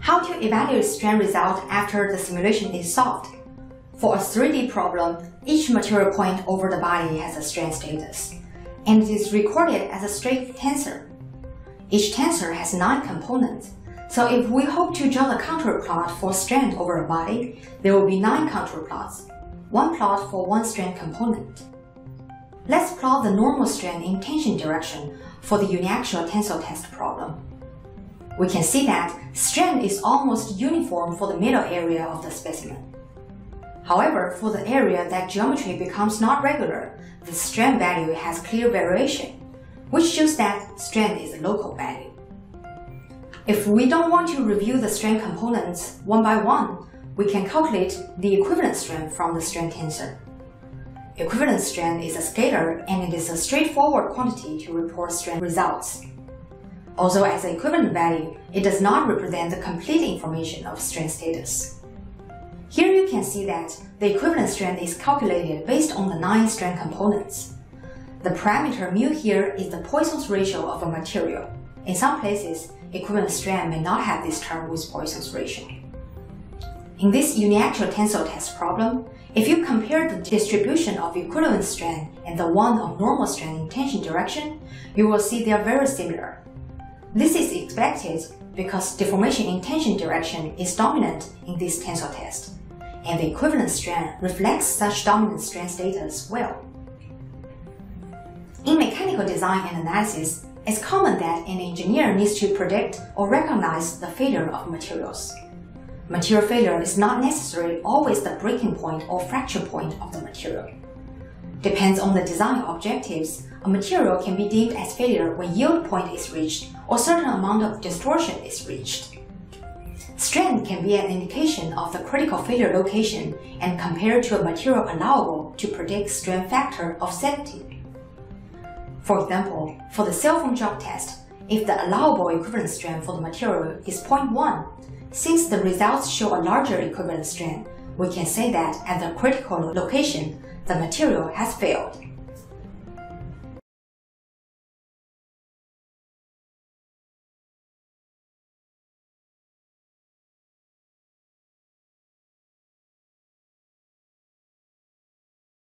How to evaluate strain result after the simulation is solved? For a 3D problem, each material point over the body has a strain status, and it is recorded as a strain tensor. Each tensor has nine components, so if we hope to draw the contour plot for strain over a body, there will be nine contour plots, one plot for one strain component. Let's plot the normal strain in tension direction for the uniaxial tensile test problem. We can see that strain is almost uniform for the middle area of the specimen. However, for the area that geometry becomes not regular, the strain value has clear variation, which shows that strain is a local value. If we don't want to review the strain components one by one, we can calculate the equivalent strain from the strain tensor. Equivalent strain is a scalar and it is a straightforward quantity to report strain results. Also, as an equivalent value, it does not represent the complete information of strain status. Here you can see that the equivalent strain is calculated based on the nine strain components. The parameter mu here is the Poisson's ratio of a material. In some places, equivalent strain may not have this term with Poisson's ratio. In this uniaxial tensile test problem, if you compare the distribution of equivalent strain and the one of normal strain in tension direction, you will see they are very similar. This is expected because deformation in tension direction is dominant in this tensile test and the equivalent strain reflects such dominant strain status as well. In mechanical design and analysis, it's common that an engineer needs to predict or recognize the failure of materials. Material failure is not necessarily always the breaking point or fracture point of the material. Depends on the design objectives, a material can be deemed as failure when yield point is reached or certain amount of distortion is reached. Strain can be an indication of the critical failure location and compared to a material allowable to predict strain factor of safety. For example, for the cell phone drop test, if the allowable equivalent strain for the material is 0.1, since the results show a larger equivalent strain, we can say that at the critical location, the material has failed.